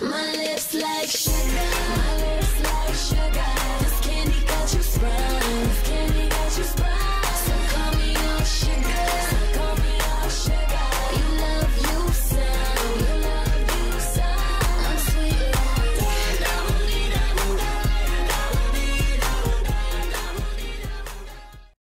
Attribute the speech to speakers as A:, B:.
A: My lips like sugar.